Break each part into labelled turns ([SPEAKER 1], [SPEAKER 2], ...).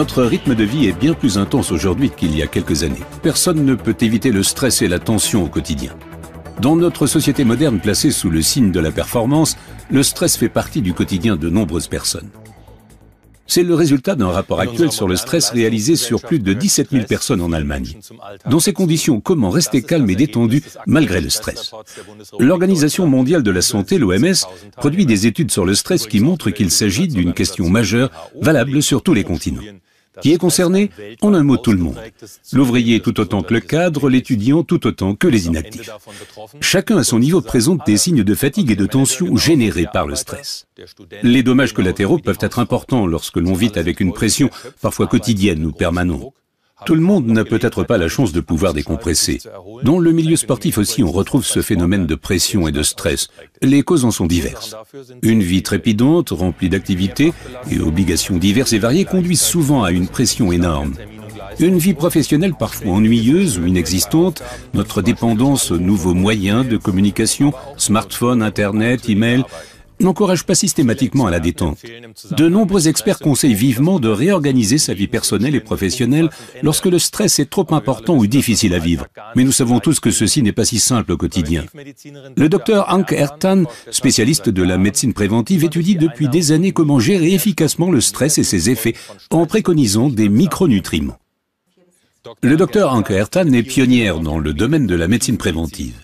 [SPEAKER 1] Notre rythme de vie est bien plus intense aujourd'hui qu'il y a quelques années. Personne ne peut éviter le stress et la tension au quotidien. Dans notre société moderne placée sous le signe de la performance, le stress fait partie du quotidien de nombreuses personnes. C'est le résultat d'un rapport actuel sur le stress réalisé sur plus de 17 000 personnes en Allemagne. Dans ces conditions, comment rester calme et détendu malgré le stress? L'Organisation mondiale de la santé, l'OMS, produit des études sur le stress qui montrent qu'il s'agit d'une question majeure valable sur tous les continents. Qui est concerné En un mot, tout le monde. L'ouvrier tout autant que le cadre, l'étudiant tout autant que les inactifs. Chacun à son niveau présente des signes de fatigue et de tension générés par le stress. Les dommages collatéraux peuvent être importants lorsque l'on vit avec une pression parfois quotidienne ou permanente. Tout le monde n'a peut-être pas la chance de pouvoir décompresser. Dans le milieu sportif aussi, on retrouve ce phénomène de pression et de stress. Les causes en sont diverses. Une vie trépidante, remplie d'activités et obligations diverses et variées conduisent souvent à une pression énorme. Une vie professionnelle parfois ennuyeuse ou inexistante, notre dépendance aux nouveaux moyens de communication, smartphone, internet, email, n'encourage pas systématiquement à la détente. De nombreux experts conseillent vivement de réorganiser sa vie personnelle et professionnelle lorsque le stress est trop important ou difficile à vivre. Mais nous savons tous que ceci n'est pas si simple au quotidien. Le docteur Hank Ertan, spécialiste de la médecine préventive, étudie depuis des années comment gérer efficacement le stress et ses effets en préconisant des micronutriments. Le docteur Hank Ertan est pionnière dans le domaine de la médecine préventive.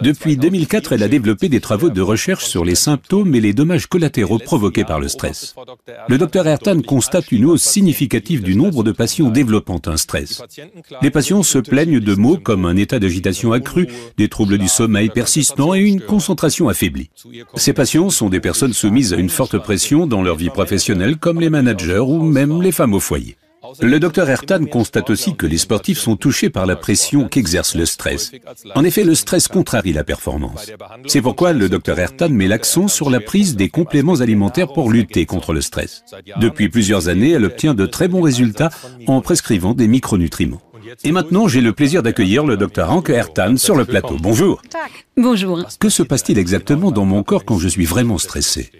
[SPEAKER 1] Depuis 2004, elle a développé des travaux de recherche sur les symptômes et les dommages collatéraux provoqués par le stress. Le docteur Ayrton constate une hausse significative du nombre de patients développant un stress. Les patients se plaignent de maux comme un état d'agitation accru, des troubles du sommeil persistants et une concentration affaiblie. Ces patients sont des personnes soumises à une forte pression dans leur vie professionnelle comme les managers ou même les femmes au foyer. Le docteur Ertan constate aussi que les sportifs sont touchés par la pression qu'exerce le stress. En effet, le stress contrarie la performance. C'est pourquoi le docteur Ertan met l'accent sur la prise des compléments alimentaires pour lutter contre le stress. Depuis plusieurs années, elle obtient de très bons résultats en prescrivant des micronutriments. Et maintenant, j'ai le plaisir d'accueillir le docteur Anke Ertan sur le plateau. Bonjour.
[SPEAKER 2] Bonjour.
[SPEAKER 1] Que se passe-t-il exactement dans mon corps quand je suis vraiment stressé?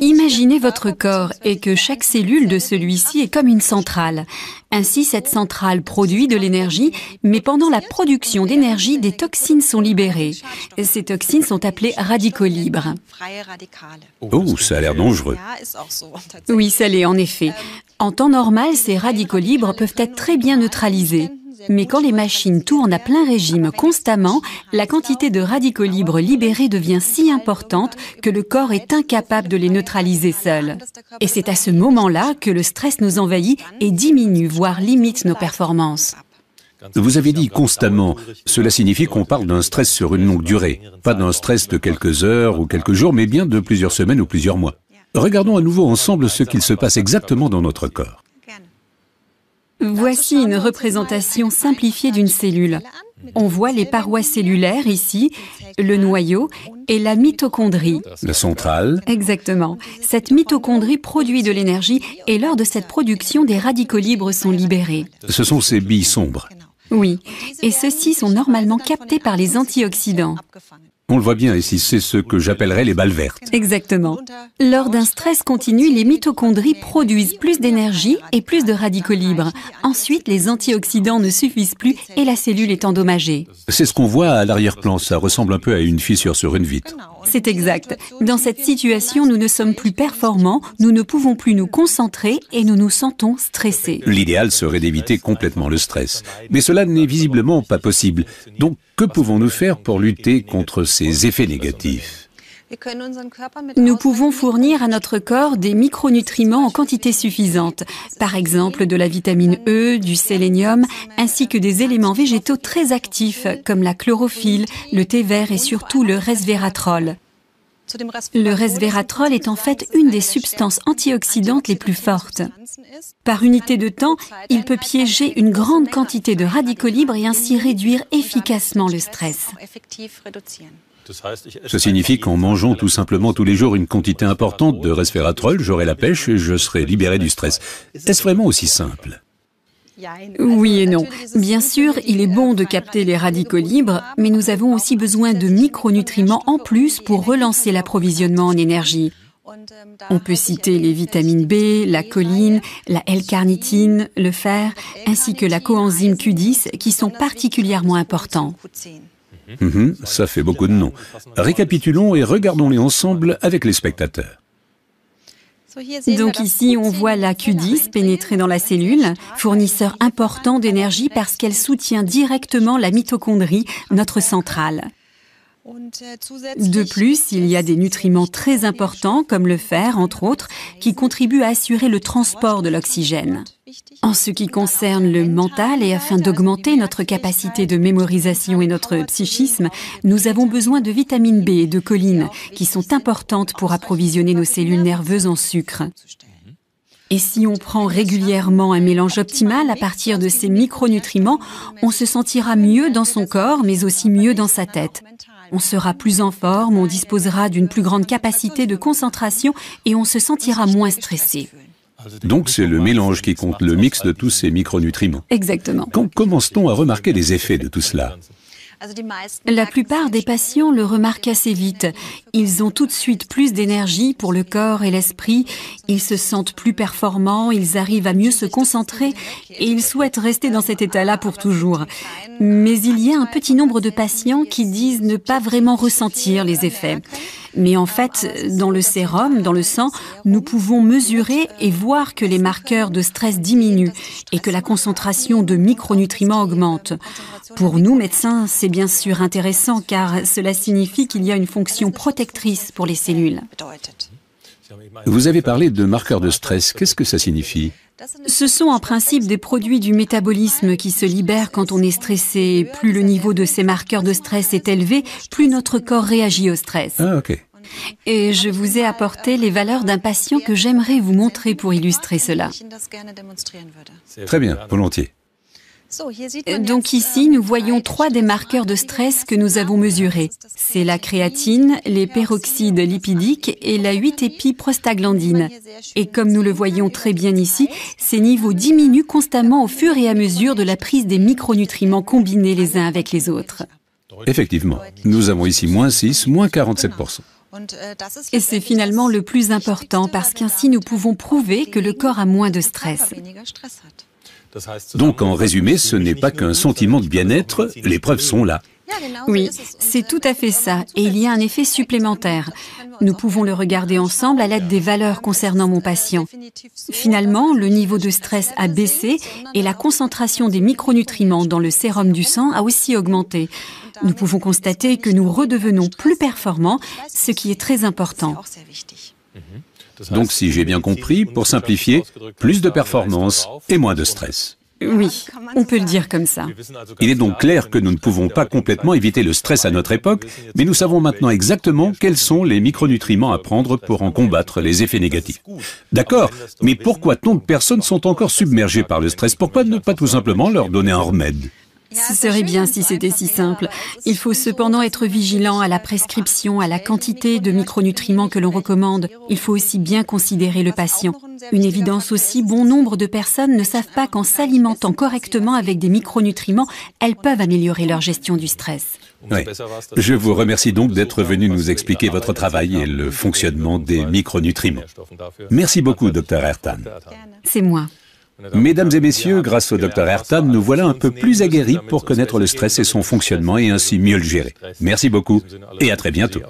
[SPEAKER 2] Imaginez votre corps et que chaque cellule de celui-ci est comme une centrale. Ainsi, cette centrale produit de l'énergie, mais pendant la production d'énergie, des toxines sont libérées. Ces toxines sont appelées radicaux libres.
[SPEAKER 1] Oh, ça a l'air dangereux.
[SPEAKER 2] Oui, ça l'est en effet. En temps normal, ces radicaux libres peuvent être très bien neutralisés. Mais quand les machines tournent à plein régime constamment, la quantité de radicaux libres libérés devient si importante que le corps est incapable de les neutraliser seul. Et c'est à ce moment-là que le stress nous envahit et diminue, voire limite nos performances.
[SPEAKER 1] Vous avez dit constamment, cela signifie qu'on parle d'un stress sur une longue durée, pas d'un stress de quelques heures ou quelques jours, mais bien de plusieurs semaines ou plusieurs mois. Regardons à nouveau ensemble ce qu'il se passe exactement dans notre corps.
[SPEAKER 2] Voici une représentation simplifiée d'une cellule. On voit les parois cellulaires ici, le noyau et la mitochondrie.
[SPEAKER 1] La centrale.
[SPEAKER 2] Exactement. Cette mitochondrie produit de l'énergie et lors de cette production, des radicaux libres sont libérés.
[SPEAKER 1] Ce sont ces billes sombres.
[SPEAKER 2] Oui, et ceux-ci sont normalement captés par les antioxydants.
[SPEAKER 1] On le voit bien ici, c'est ce que j'appellerais les balles vertes.
[SPEAKER 2] Exactement. Lors d'un stress continu, les mitochondries produisent plus d'énergie et plus de radicaux libres. Ensuite, les antioxydants ne suffisent plus et la cellule est endommagée.
[SPEAKER 1] C'est ce qu'on voit à l'arrière-plan, ça ressemble un peu à une fissure sur une vitre.
[SPEAKER 2] C'est exact. Dans cette situation, nous ne sommes plus performants, nous ne pouvons plus nous concentrer et nous nous sentons stressés.
[SPEAKER 1] L'idéal serait d'éviter complètement le stress. Mais cela n'est visiblement pas possible. Donc, que pouvons-nous faire pour lutter contre ces effets négatifs?
[SPEAKER 2] Nous pouvons fournir à notre corps des micronutriments en quantité suffisante, par exemple de la vitamine E, du sélénium, ainsi que des éléments végétaux très actifs comme la chlorophylle, le thé vert et surtout le resveratrol. Le resveratrol est en fait une des substances antioxydantes les plus fortes. Par unité de temps, il peut piéger une grande quantité de radicaux libres et ainsi réduire efficacement le stress.
[SPEAKER 1] Ça signifie qu'en mangeant tout simplement tous les jours une quantité importante de resveratrol, j'aurai la pêche et je serai libéré du stress. Est-ce vraiment aussi simple?
[SPEAKER 2] Oui et non. Bien sûr, il est bon de capter les radicaux libres, mais nous avons aussi besoin de micronutriments en plus pour relancer l'approvisionnement en énergie. On peut citer les vitamines B, la choline, la L-carnitine, le fer, ainsi que la coenzyme Q10 qui sont particulièrement importants.
[SPEAKER 1] Mhm, ça fait beaucoup de noms. Récapitulons et regardons-les ensemble avec les spectateurs.
[SPEAKER 2] Donc ici, on voit la Q10 pénétrer dans la cellule, fournisseur important d'énergie parce qu'elle soutient directement la mitochondrie, notre centrale. De plus, il y a des nutriments très importants, comme le fer, entre autres, qui contribuent à assurer le transport de l'oxygène. En ce qui concerne le mental et afin d'augmenter notre capacité de mémorisation et notre psychisme, nous avons besoin de vitamine B et de choline, qui sont importantes pour approvisionner nos cellules nerveuses en sucre. Et si on prend régulièrement un mélange optimal à partir de ces micronutriments, on se sentira mieux dans son corps, mais aussi mieux dans sa tête. On sera plus en forme, on disposera d'une plus grande capacité de concentration et on se sentira moins stressé.
[SPEAKER 1] Donc c'est le mélange qui compte, le mix de tous ces micronutriments.
[SPEAKER 2] Exactement.
[SPEAKER 1] Quand commence-t-on à remarquer les effets de tout cela?
[SPEAKER 2] La plupart des patients le remarquent assez vite. Ils ont tout de suite plus d'énergie pour le corps et l'esprit, ils se sentent plus performants, ils arrivent à mieux se concentrer et ils souhaitent rester dans cet état-là pour toujours. Mais il y a un petit nombre de patients qui disent ne pas vraiment ressentir les effets. Mais en fait, dans le sérum, dans le sang, nous pouvons mesurer et voir que les marqueurs de stress diminuent et que la concentration de micronutriments augmente. Pour nous, médecins, c'est bien sûr intéressant car cela signifie qu'il y a une fonction protectrice pour les cellules.
[SPEAKER 1] Vous avez parlé de marqueurs de stress. Qu'est-ce que ça signifie?
[SPEAKER 2] Ce sont en principe des produits du métabolisme qui se libèrent quand on est stressé. Plus le niveau de ces marqueurs de stress est élevé, plus notre corps réagit au stress.
[SPEAKER 1] Ah, ok.
[SPEAKER 2] Et je vous ai apporté les valeurs d'un patient que j'aimerais vous montrer pour illustrer cela.
[SPEAKER 1] Très bien, volontiers.
[SPEAKER 2] Donc ici, nous voyons trois des marqueurs de stress que nous avons mesurés. C'est la créatine, les peroxydes lipidiques et la 8-épi-prostaglandine. Et comme nous le voyons très bien ici, ces niveaux diminuent constamment au fur et à mesure de la prise des micronutriments combinés les uns avec les autres.
[SPEAKER 1] Effectivement, nous avons ici moins 6, moins 47%
[SPEAKER 2] et c'est finalement le plus important parce qu'ainsi nous pouvons prouver que le corps a moins de stress.
[SPEAKER 1] Donc en résumé, ce n'est pas qu'un sentiment de bien-être, les preuves sont là.
[SPEAKER 2] Oui, c'est tout à fait ça. Et il y a un effet supplémentaire. Nous pouvons le regarder ensemble à l'aide des valeurs concernant mon patient. Finalement, le niveau de stress a baissé et la concentration des micronutriments dans le sérum du sang a aussi augmenté. Nous pouvons constater que nous redevenons plus performants, ce qui est très important.
[SPEAKER 1] Donc si j'ai bien compris, pour simplifier, plus de performance et moins de stress.
[SPEAKER 2] Oui, on peut le dire comme ça.
[SPEAKER 1] Il est donc clair que nous ne pouvons pas complètement éviter le stress à notre époque, mais nous savons maintenant exactement quels sont les micronutriments à prendre pour en combattre les effets négatifs. D'accord, mais pourquoi tant de personnes sont encore submergées par le stress? Pourquoi ne pas tout simplement leur donner un remède?
[SPEAKER 2] Ce serait bien si c'était si simple. Il faut cependant être vigilant à la prescription, à la quantité de micronutriments que l'on recommande. Il faut aussi bien considérer le patient. Une évidence aussi, bon nombre de personnes ne savent pas qu'en s'alimentant correctement avec des micronutriments, elles peuvent améliorer leur gestion du stress.
[SPEAKER 1] Oui. Je vous remercie donc d'être venu nous expliquer votre travail et le fonctionnement des micronutriments. Merci beaucoup, Dr Ertan.
[SPEAKER 2] C'est moi.
[SPEAKER 1] Mesdames et messieurs, grâce au Dr Ertan, nous voilà un peu plus aguerris pour connaître le stress et son fonctionnement et ainsi mieux le gérer. Merci beaucoup et à très bientôt.